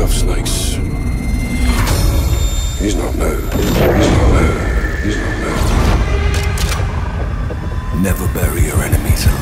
Of snakes. He's not new. He's not. He's not. Never bury your enemies alive.